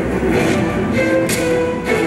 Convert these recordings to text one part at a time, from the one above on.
Música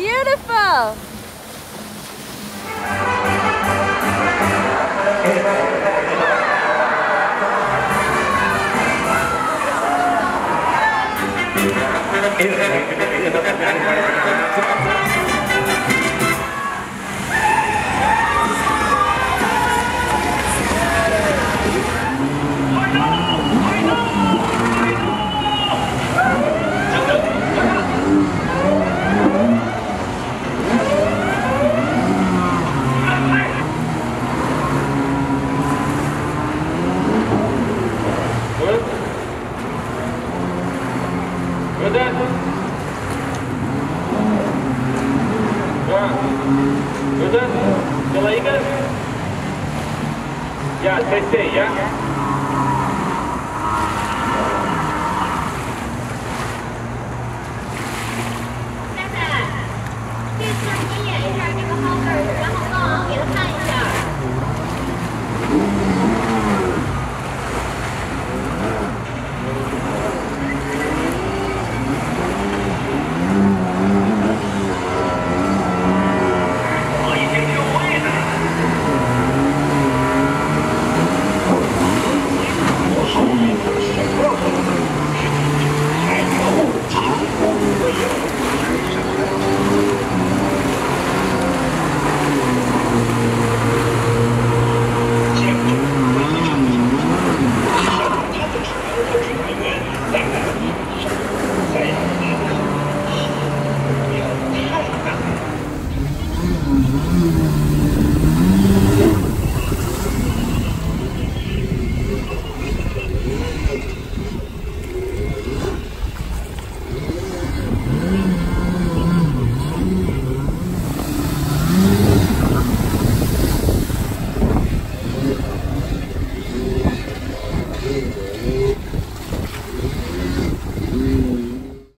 Beautiful. Öder. Ha. Öder. Dolayı gel. Ya sesle ya.